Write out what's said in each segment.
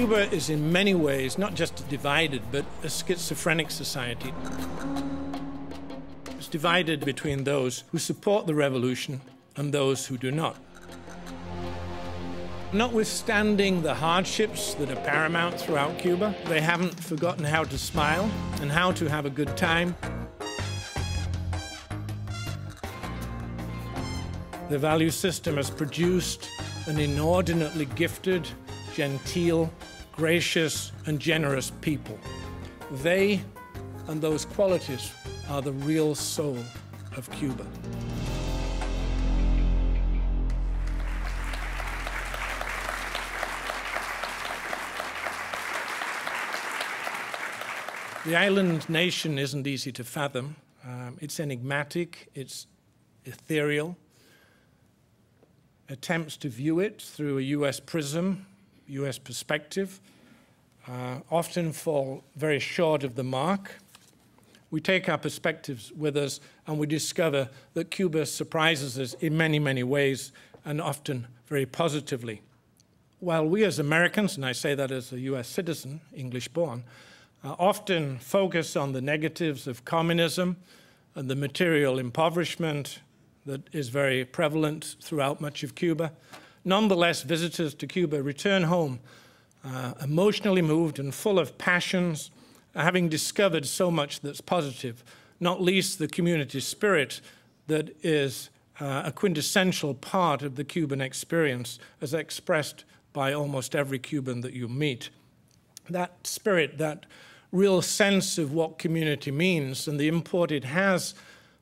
Cuba is in many ways not just divided, but a schizophrenic society. It's divided between those who support the revolution and those who do not. Notwithstanding the hardships that are paramount throughout Cuba, they haven't forgotten how to smile and how to have a good time. The value system has produced an inordinately gifted, genteel, gracious, and generous people. They and those qualities are the real soul of Cuba. The island nation isn't easy to fathom. Um, it's enigmatic, it's ethereal. Attempts to view it through a US prism, US perspective, uh, often fall very short of the mark. We take our perspectives with us and we discover that Cuba surprises us in many, many ways and often very positively. While we as Americans, and I say that as a US citizen, English born, uh, often focus on the negatives of communism and the material impoverishment that is very prevalent throughout much of Cuba. Nonetheless, visitors to Cuba return home uh, emotionally moved and full of passions, having discovered so much that's positive, not least the community spirit that is uh, a quintessential part of the Cuban experience as expressed by almost every Cuban that you meet. That spirit, that real sense of what community means and the import it has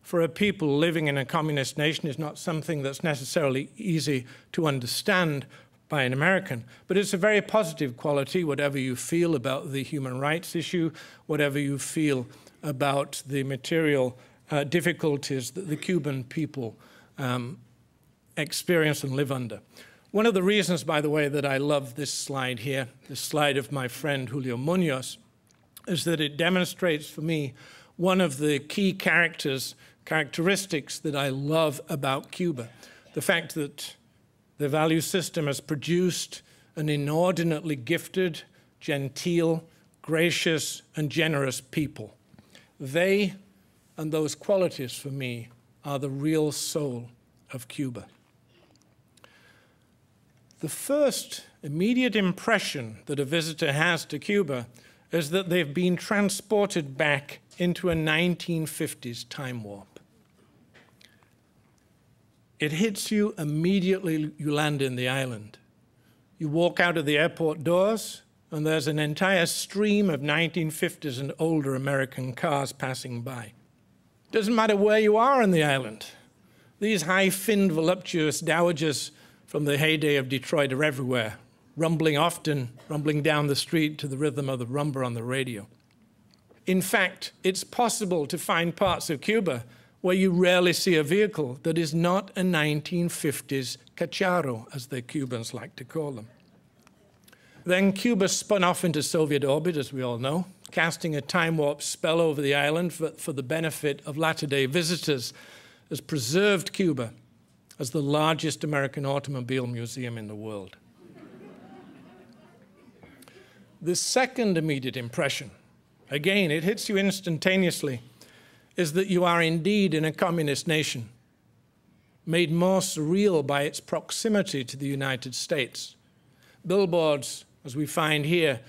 for a people living in a communist nation is not something that's necessarily easy to understand by an American. But it's a very positive quality, whatever you feel about the human rights issue, whatever you feel about the material uh, difficulties that the Cuban people um, experience and live under. One of the reasons, by the way, that I love this slide here, this slide of my friend Julio Munoz, is that it demonstrates for me one of the key characters, characteristics that I love about Cuba. The fact that the value system has produced an inordinately gifted, genteel, gracious, and generous people. They and those qualities for me are the real soul of Cuba. The first immediate impression that a visitor has to Cuba is that they've been transported back into a 1950s time warp. It hits you immediately, you land in the island. You walk out of the airport doors, and there's an entire stream of 1950s and older American cars passing by. Doesn't matter where you are on the island. These high-finned, voluptuous dowagers from the heyday of Detroit are everywhere, rumbling often, rumbling down the street to the rhythm of the rumba on the radio. In fact, it's possible to find parts of Cuba where you rarely see a vehicle that is not a 1950s cacharro, as the Cubans like to call them. Then Cuba spun off into Soviet orbit, as we all know, casting a time warp spell over the island for, for the benefit of latter day visitors, has preserved Cuba as the largest American automobile museum in the world. The second immediate impression, again, it hits you instantaneously, is that you are indeed in a communist nation, made more surreal by its proximity to the United States. Billboards, as we find here,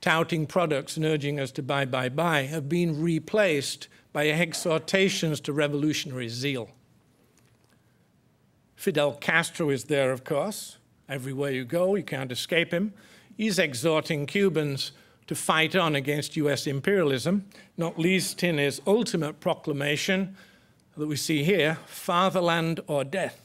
touting products and urging us to buy, buy, buy, have been replaced by exhortations to revolutionary zeal. Fidel Castro is there, of course. Everywhere you go, you can't escape him he's exhorting Cubans to fight on against US imperialism, not least in his ultimate proclamation that we see here, fatherland or death.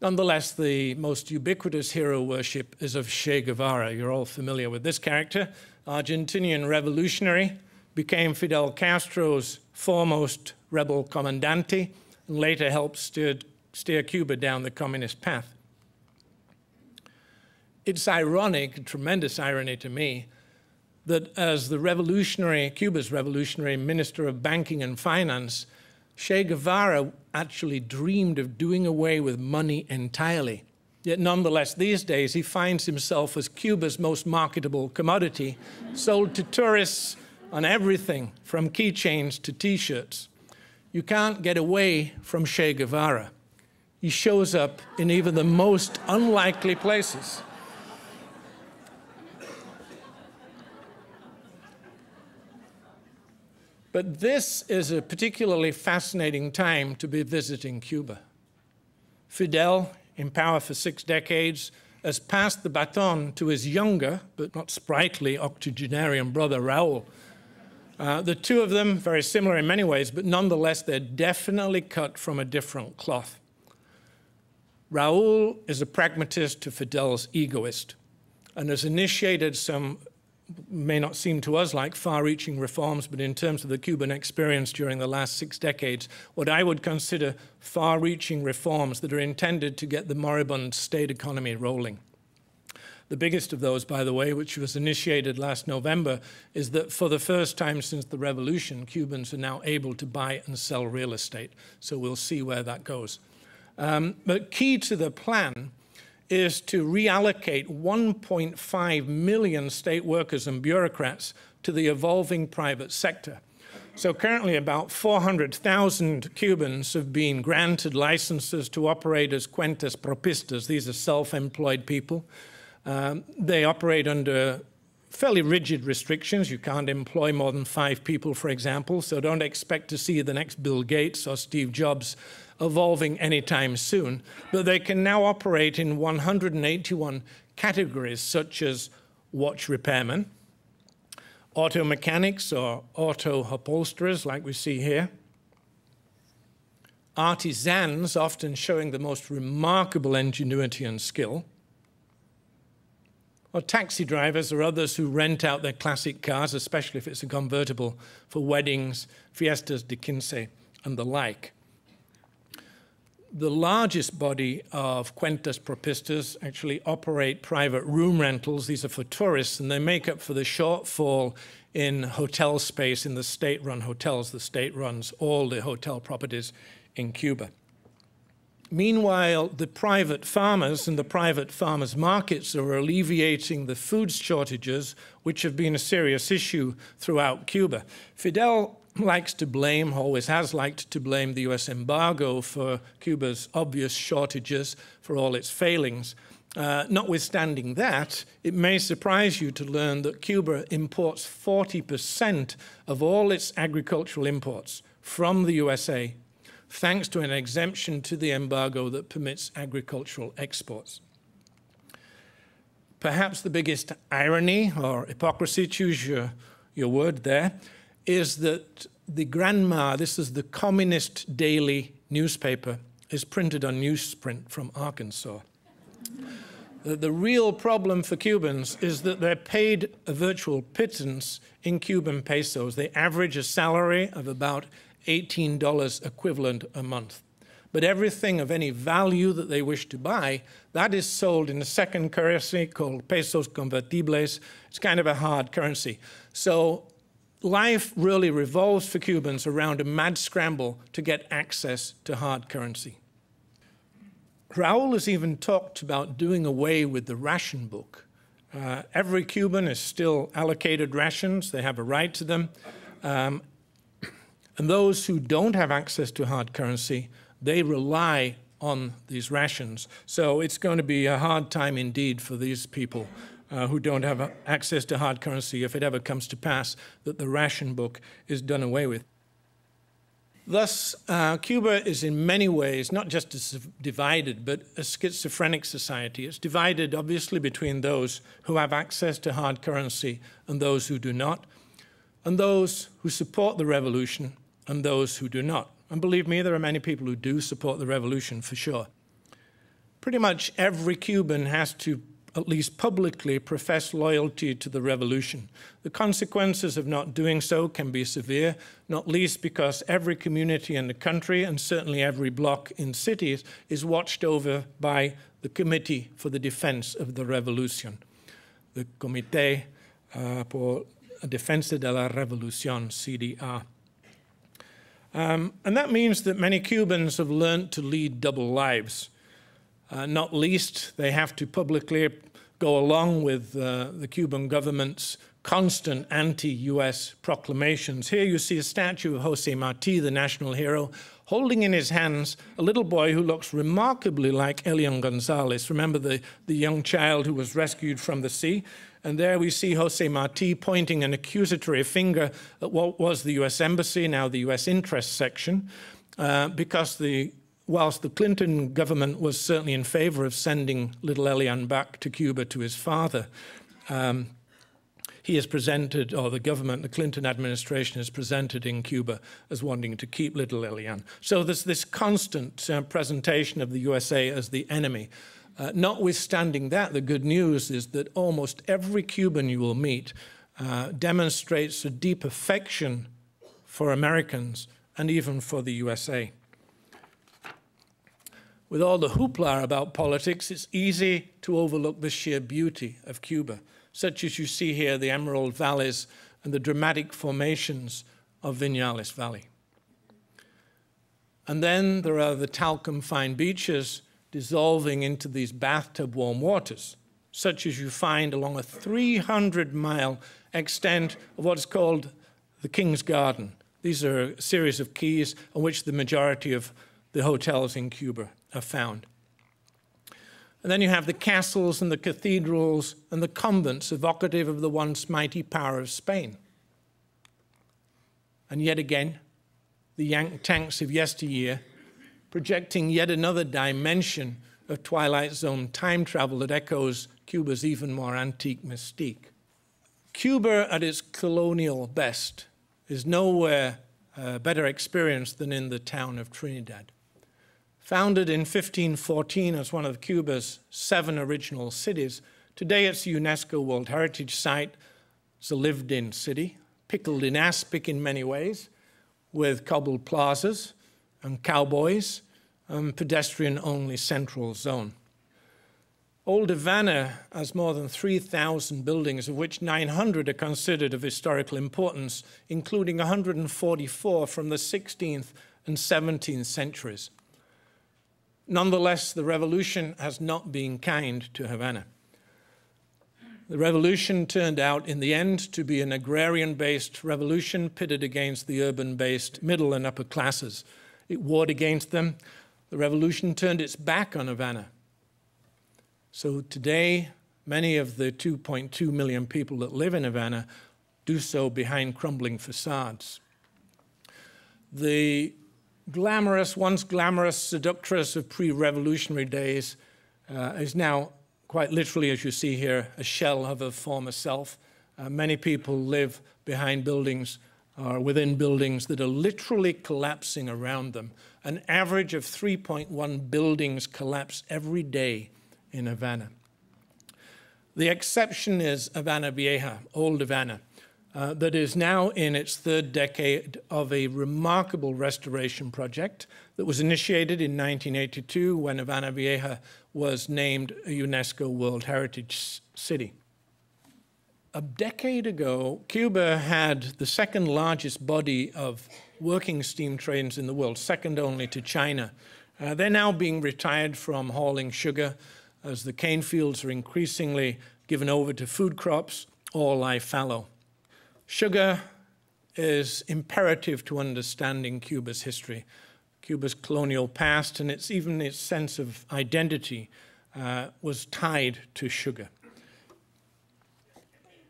Nonetheless, the most ubiquitous hero worship is of Che Guevara. You're all familiar with this character. Argentinian revolutionary, became Fidel Castro's foremost rebel commandante, and later helped steer, steer Cuba down the communist path it's ironic, tremendous irony to me, that as the revolutionary, Cuba's revolutionary minister of banking and finance, Che Guevara actually dreamed of doing away with money entirely. Yet nonetheless, these days, he finds himself as Cuba's most marketable commodity, sold to tourists on everything from keychains to t shirts. You can't get away from Che Guevara. He shows up in even the most unlikely places. But this is a particularly fascinating time to be visiting Cuba. Fidel, in power for six decades, has passed the baton to his younger, but not sprightly, octogenarian brother, Raul. Uh, the two of them, very similar in many ways, but nonetheless, they're definitely cut from a different cloth. Raul is a pragmatist to Fidel's egoist and has initiated some may not seem to us like far-reaching reforms, but in terms of the Cuban experience during the last six decades, what I would consider far-reaching reforms that are intended to get the moribund state economy rolling. The biggest of those, by the way, which was initiated last November, is that for the first time since the revolution, Cubans are now able to buy and sell real estate. So we'll see where that goes. Um, but key to the plan is to reallocate 1.5 million state workers and bureaucrats to the evolving private sector. So currently about 400,000 Cubans have been granted licenses to operate as cuentas propistas. These are self-employed people. Um, they operate under fairly rigid restrictions. You can't employ more than five people, for example, so don't expect to see the next Bill Gates or Steve Jobs evolving anytime soon, but they can now operate in 181 categories such as watch repairmen, auto mechanics or auto upholsterers like we see here, artisans often showing the most remarkable ingenuity and skill, or taxi drivers or others who rent out their classic cars, especially if it's a convertible, for weddings, fiestas de quince, and the like the largest body of cuentas propistas actually operate private room rentals. These are for tourists, and they make up for the shortfall in hotel space in the state-run hotels. The state runs all the hotel properties in Cuba. Meanwhile, the private farmers and the private farmers' markets are alleviating the food shortages, which have been a serious issue throughout Cuba. Fidel likes to blame, always has liked to blame the US embargo for Cuba's obvious shortages, for all its failings. Uh, notwithstanding that, it may surprise you to learn that Cuba imports 40% of all its agricultural imports from the USA, thanks to an exemption to the embargo that permits agricultural exports. Perhaps the biggest irony or hypocrisy, choose your, your word there, is that the Granma, this is the communist daily newspaper, is printed on newsprint from Arkansas. The, the real problem for Cubans is that they're paid a virtual pittance in Cuban pesos. They average a salary of about $18 equivalent a month. But everything of any value that they wish to buy, that is sold in a second currency called pesos convertibles. It's kind of a hard currency. So life really revolves for Cubans around a mad scramble to get access to hard currency. Raul has even talked about doing away with the ration book. Uh, every Cuban is still allocated rations, they have a right to them. Um, and those who don't have access to hard currency, they rely on these rations. So it's going to be a hard time indeed for these people uh, who don't have access to hard currency if it ever comes to pass that the ration book is done away with. Thus, uh, Cuba is in many ways not just divided, but a schizophrenic society. It's divided, obviously, between those who have access to hard currency and those who do not, and those who support the revolution and those who do not. And believe me, there are many people who do support the revolution for sure. Pretty much every Cuban has to at least publicly, profess loyalty to the revolution. The consequences of not doing so can be severe, not least because every community in the country, and certainly every block in cities, is watched over by the Committee for the Defense of the Revolution, the Comité uh, por Defensa de la Revolución, CDR. Um, and that means that many Cubans have learned to lead double lives. Uh, not least, they have to publicly go along with uh, the Cuban government's constant anti-US proclamations. Here you see a statue of Jose Marti, the national hero, holding in his hands a little boy who looks remarkably like Elian Gonzalez. Remember the, the young child who was rescued from the sea? And there we see Jose Marti pointing an accusatory finger at what was the US Embassy, now the US Interest Section, uh, because the whilst the Clinton government was certainly in favor of sending little Elian back to Cuba to his father, um, he has presented, or the government, the Clinton administration has presented in Cuba as wanting to keep little Elian. So there's this constant uh, presentation of the USA as the enemy. Uh, notwithstanding that, the good news is that almost every Cuban you will meet uh, demonstrates a deep affection for Americans and even for the USA. With all the hoopla about politics, it's easy to overlook the sheer beauty of Cuba such as you see here, the Emerald Valleys and the dramatic formations of Vinales Valley. And then there are the talcum fine beaches dissolving into these bathtub warm waters, such as you find along a 300 mile extent of what's called the King's Garden. These are a series of keys on which the majority of the hotels in Cuba found. And then you have the castles and the cathedrals and the convents evocative of the once mighty power of Spain. And yet again, the Yank tanks of yesteryear, projecting yet another dimension of Twilight Zone time travel that echoes Cuba's even more antique mystique. Cuba, at its colonial best, is nowhere uh, better experienced than in the town of Trinidad. Founded in 1514 as one of Cuba's seven original cities, today it's a UNESCO World Heritage Site. It's a lived-in city, pickled in aspic in many ways, with cobbled plazas and cowboys and pedestrian-only central zone. Old Havana has more than 3,000 buildings, of which 900 are considered of historical importance, including 144 from the 16th and 17th centuries. Nonetheless, the revolution has not been kind to Havana. The revolution turned out in the end to be an agrarian-based revolution pitted against the urban-based middle and upper classes. It warred against them. The revolution turned its back on Havana. So today, many of the 2.2 million people that live in Havana do so behind crumbling facades. The glamorous, once glamorous seductress of pre-revolutionary days uh, is now quite literally, as you see here, a shell of her former self. Uh, many people live behind buildings or within buildings that are literally collapsing around them. An average of 3.1 buildings collapse every day in Havana. The exception is Havana Vieja, Old Havana uh, that is now in its third decade of a remarkable restoration project that was initiated in 1982 when Havana Vieja was named a UNESCO World Heritage City. A decade ago, Cuba had the second largest body of working steam trains in the world, second only to China. Uh, they're now being retired from hauling sugar as the cane fields are increasingly given over to food crops or lie fallow. Sugar is imperative to understanding Cuba's history, Cuba's colonial past, and its even its sense of identity uh, was tied to sugar.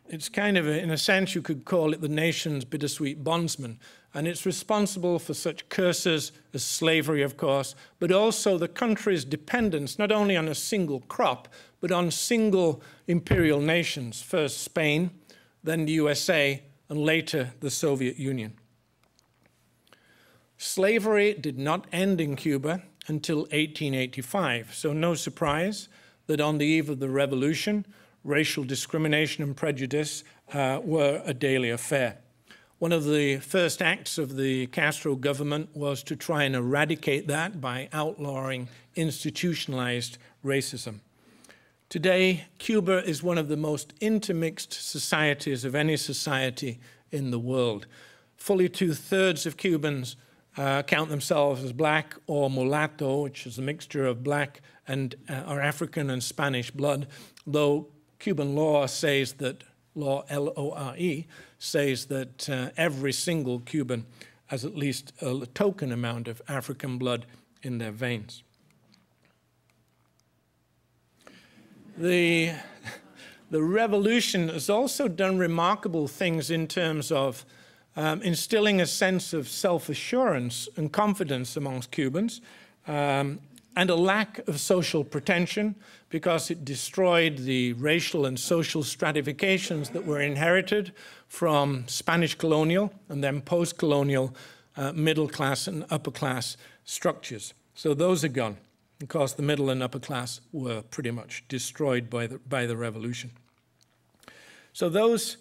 It's kind of, a, in a sense, you could call it the nation's bittersweet bondsman, and it's responsible for such curses as slavery, of course, but also the country's dependence not only on a single crop, but on single imperial nations, first Spain, then the USA, and later the Soviet Union. Slavery did not end in Cuba until 1885, so no surprise that on the eve of the revolution, racial discrimination and prejudice uh, were a daily affair. One of the first acts of the Castro government was to try and eradicate that by outlawing institutionalized racism. Today, Cuba is one of the most intermixed societies of any society in the world. Fully two-thirds of Cubans uh, count themselves as black or mulatto, which is a mixture of black and uh, are African and Spanish blood, though Cuban law says that, law L-O-R-E, says that uh, every single Cuban has at least a token amount of African blood in their veins. The, the revolution has also done remarkable things in terms of um, instilling a sense of self-assurance and confidence amongst Cubans, um, and a lack of social pretension because it destroyed the racial and social stratifications that were inherited from Spanish colonial and then post-colonial uh, middle class and upper class structures. So those are gone because the middle and upper class were pretty much destroyed by the, by the revolution. So those,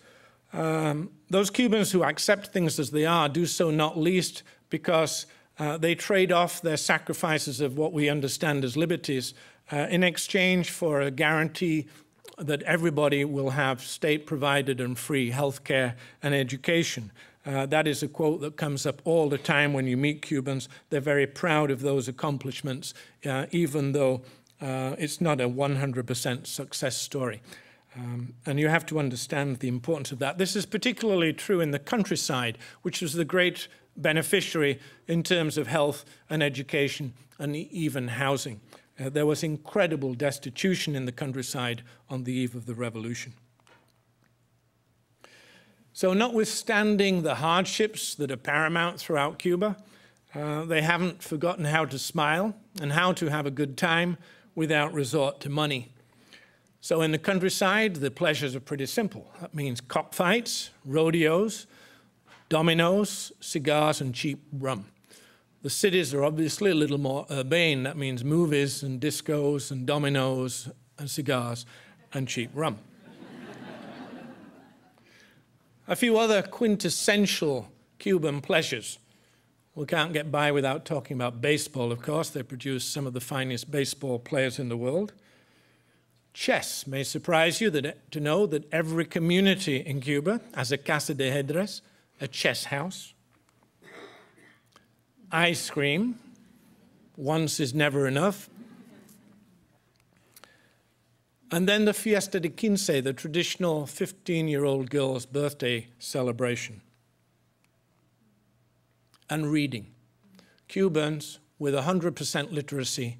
um, those Cubans who accept things as they are do so not least because uh, they trade off their sacrifices of what we understand as liberties uh, in exchange for a guarantee that everybody will have state-provided and free health care and education. Uh, that is a quote that comes up all the time when you meet Cubans. They're very proud of those accomplishments, uh, even though uh, it's not a 100% success story. Um, and you have to understand the importance of that. This is particularly true in the countryside, which was the great beneficiary in terms of health and education and even housing. Uh, there was incredible destitution in the countryside on the eve of the revolution. So notwithstanding the hardships that are paramount throughout Cuba, uh, they haven't forgotten how to smile and how to have a good time without resort to money. So in the countryside, the pleasures are pretty simple. That means cockfights, rodeos, dominoes, cigars, and cheap rum. The cities are obviously a little more urbane. That means movies and discos and dominoes and cigars and cheap rum. A few other quintessential Cuban pleasures. We can't get by without talking about baseball, of course. They produce some of the finest baseball players in the world. Chess may surprise you that, to know that every community in Cuba has a Casa de Ajedrez, a chess house. Ice cream, once is never enough. And then the Fiesta de Quince, the traditional 15-year-old girl's birthday celebration. And reading. Cubans with 100% literacy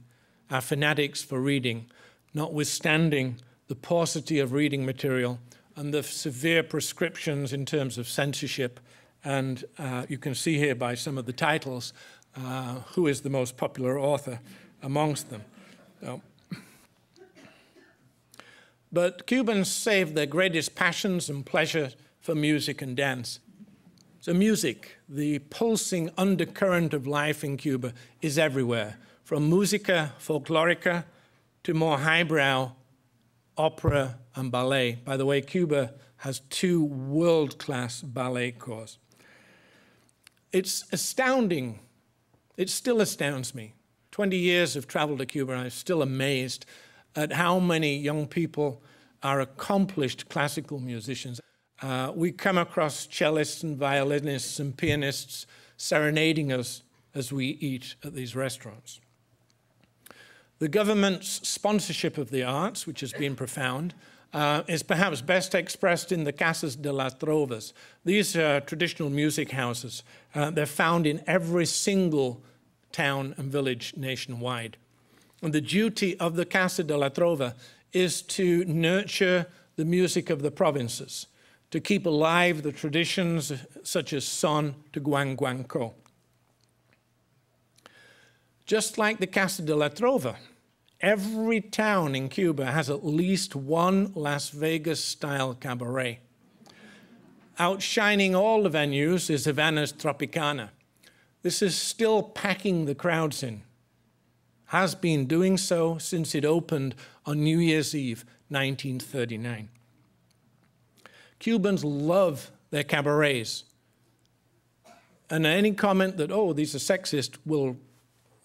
are fanatics for reading, notwithstanding the paucity of reading material and the severe prescriptions in terms of censorship. And uh, you can see here by some of the titles uh, who is the most popular author amongst them. So, but Cubans save their greatest passions and pleasure for music and dance. So music, the pulsing undercurrent of life in Cuba, is everywhere, from musica folklorica to more highbrow opera and ballet. By the way, Cuba has two world-class ballet corps. It's astounding. It still astounds me. 20 years of travel to Cuba, I'm still amazed at how many young people are accomplished classical musicians. Uh, we come across cellists and violinists and pianists serenading us as we eat at these restaurants. The government's sponsorship of the arts, which has been profound, uh, is perhaps best expressed in the Casas de las Trovas. These are traditional music houses. Uh, they're found in every single town and village nationwide. And the duty of the Casa de la Trova is to nurture the music of the provinces, to keep alive the traditions such as son to guaguancó. Just like the Casa de la Trova, every town in Cuba has at least one Las Vegas-style cabaret. Outshining all the venues is Havana's Tropicana. This is still packing the crowds in, has been doing so since it opened on New Year's Eve, 1939. Cubans love their cabarets. And any comment that, oh, these are sexist, will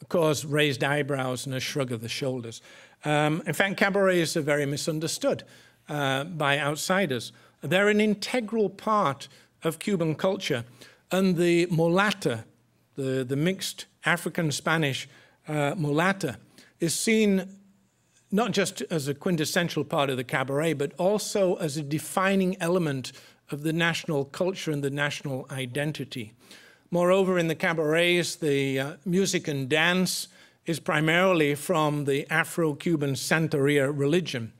cause raised eyebrows and a shrug of the shoulders. Um, in fact, cabarets are very misunderstood uh, by outsiders. They're an integral part of Cuban culture. And the mulata, the, the mixed African-Spanish uh, mulata, is seen not just as a quintessential part of the cabaret, but also as a defining element of the national culture and the national identity. Moreover, in the cabarets, the uh, music and dance is primarily from the Afro-Cuban Santeria religion.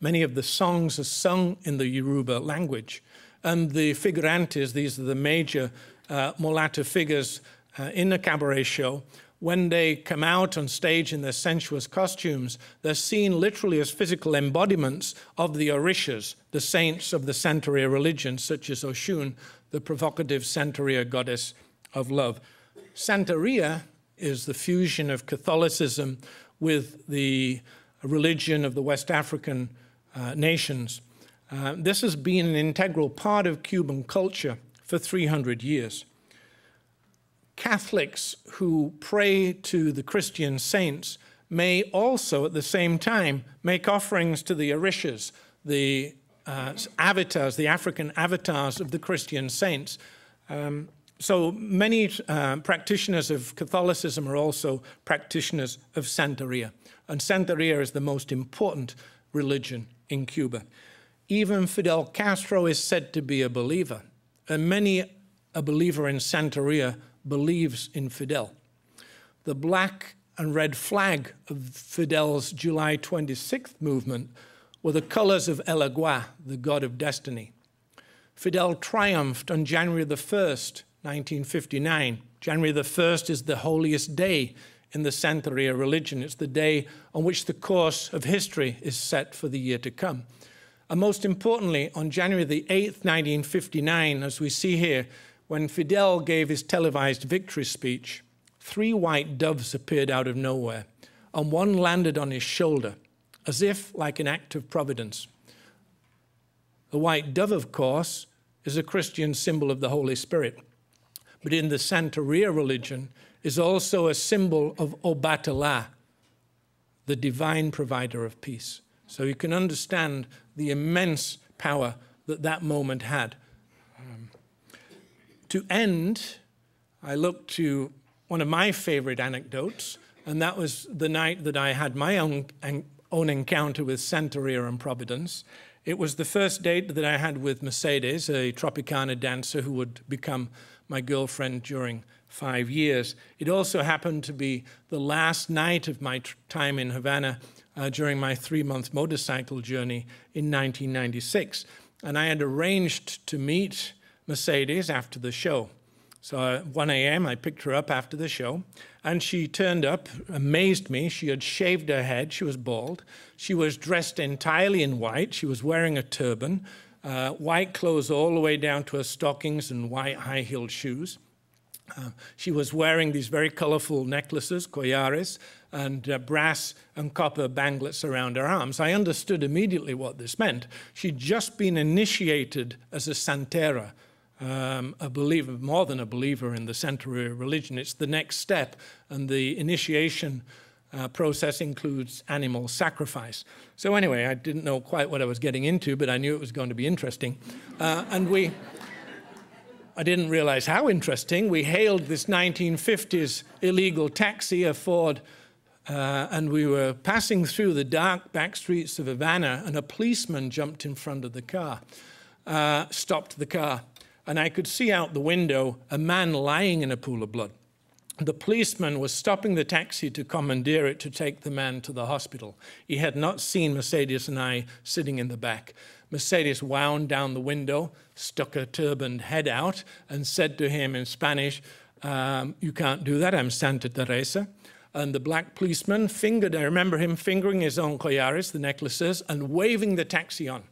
Many of the songs are sung in the Yoruba language. And the figurantes, these are the major uh, mulatto figures uh, in a cabaret show, when they come out on stage in their sensuous costumes, they're seen literally as physical embodiments of the Orishas, the saints of the Santeria religion, such as Oshun, the provocative Santeria goddess of love. Santeria is the fusion of Catholicism with the religion of the West African uh, nations. Uh, this has been an integral part of Cuban culture for 300 years. Catholics who pray to the Christian saints may also at the same time make offerings to the Orishas, the uh, avatars, the African avatars of the Christian saints. Um, so many uh, practitioners of Catholicism are also practitioners of Santeria. And Santeria is the most important religion in Cuba. Even Fidel Castro is said to be a believer. And many a believer in Santeria believes in Fidel. The black and red flag of Fidel's July 26th movement were the colors of Elegguá, the god of destiny. Fidel triumphed on January the 1st, 1959. January the 1st is the holiest day in the Santeria religion. It's the day on which the course of history is set for the year to come. And most importantly, on January the 8th, 1959, as we see here, when Fidel gave his televised victory speech, three white doves appeared out of nowhere, and one landed on his shoulder, as if like an act of providence. The white dove, of course, is a Christian symbol of the Holy Spirit, but in the Santeria religion is also a symbol of Obatala, the divine provider of peace. So you can understand the immense power that that moment had. To end, I looked to one of my favorite anecdotes, and that was the night that I had my own, own encounter with Santeria and Providence. It was the first date that I had with Mercedes, a Tropicana dancer who would become my girlfriend during five years. It also happened to be the last night of my time in Havana uh, during my three-month motorcycle journey in 1996. And I had arranged to meet Mercedes after the show. So at 1 a.m., I picked her up after the show, and she turned up, amazed me. She had shaved her head, she was bald. She was dressed entirely in white, she was wearing a turban, uh, white clothes all the way down to her stockings and white high heeled shoes. Uh, she was wearing these very colorful necklaces, collares, and uh, brass and copper banglets around her arms. I understood immediately what this meant. She'd just been initiated as a santera, um, a believer, more than a believer in the Santeria religion. It's the next step, and the initiation uh, process includes animal sacrifice. So anyway, I didn't know quite what I was getting into, but I knew it was going to be interesting. Uh, and we, I didn't realize how interesting. We hailed this 1950s illegal taxi, a Ford, uh, and we were passing through the dark back streets of Havana, and a policeman jumped in front of the car, uh, stopped the car and I could see out the window a man lying in a pool of blood. The policeman was stopping the taxi to commandeer it to take the man to the hospital. He had not seen Mercedes and I sitting in the back. Mercedes wound down the window, stuck her turbaned head out, and said to him in Spanish, um, You can't do that, I'm Santa Teresa. And the black policeman fingered, I remember him fingering his own collares, the necklaces, and waving the taxi on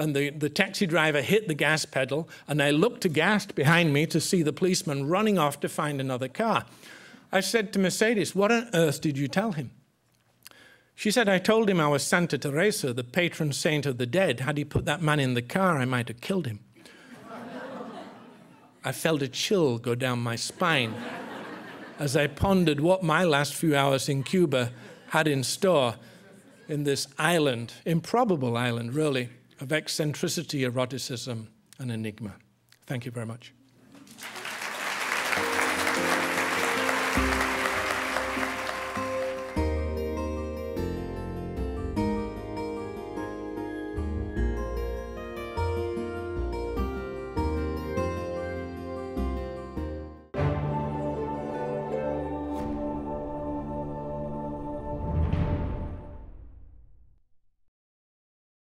and the, the taxi driver hit the gas pedal, and I looked aghast behind me to see the policeman running off to find another car. I said to Mercedes, What on earth did you tell him? She said, I told him I was Santa Teresa, the patron saint of the dead. Had he put that man in the car, I might have killed him. I felt a chill go down my spine as I pondered what my last few hours in Cuba had in store in this island, improbable island, really, of eccentricity, eroticism, and enigma. Thank you very much.